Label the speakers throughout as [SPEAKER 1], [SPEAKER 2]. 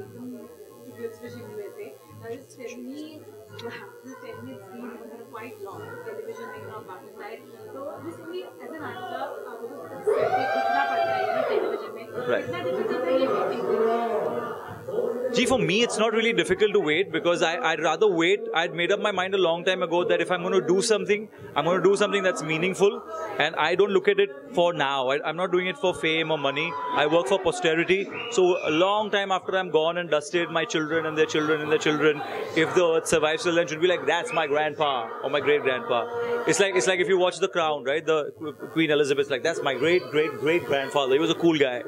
[SPEAKER 1] triplets fishing हुए थे that is tell me the 10 minutes been quite long television may not Pakistan so basically as an actor आपको कितना पड़ता है ये television में कितना difficult है ये making
[SPEAKER 2] Gee, for me, it's not really difficult to wait because I, I'd rather wait. I'd made up my mind a long time ago that if I'm going to do something, I'm going to do something that's meaningful. And I don't look at it for now. I, I'm not doing it for fame or money. I work for posterity. So a long time after I'm gone and dusted, my children and their children and their children, if the earth survives till then, should be like, that's my grandpa or my great grandpa. It's like it's like if you watch The Crown, right? The Queen Elizabeth, like that's my great great great grandfather. He was a cool guy.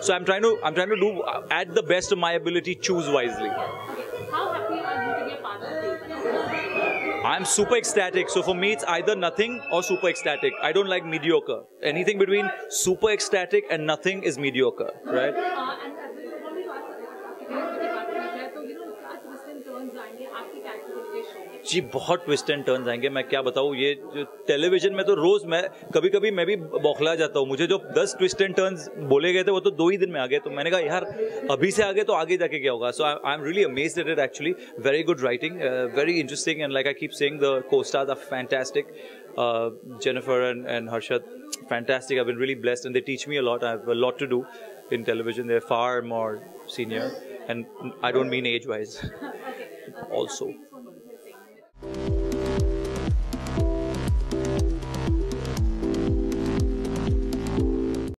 [SPEAKER 2] So I'm trying to I'm trying to do uh, at the best of my ability, choose wisely.
[SPEAKER 1] how happy are you to be a part of
[SPEAKER 2] I'm super ecstatic. So for me, it's either nothing or super ecstatic. I don't like mediocre. Anything between super ecstatic and nothing is mediocre, right? जी बहुत twist and turn आएँगे मैं क्या बताऊँ ये जो television में तो रोज मैं कभी कभी मैं भी बौखला जाता हूँ। मुझे जो दस ट्विस्ट एंड टर्न बोले गए थे वो तो दो ही दिन में आ गए। तो मैंने कहा यार अभी से आगे तो आगे जाके क्या होगा? So I am really amaze it actually very good writing very interesting and like I keep saying the costars are fantastic Jennifer and and Harshad fantastic I been really blessed and they teach me a lot I lot to do in television they far more senior and I don't mean
[SPEAKER 1] age wise
[SPEAKER 2] also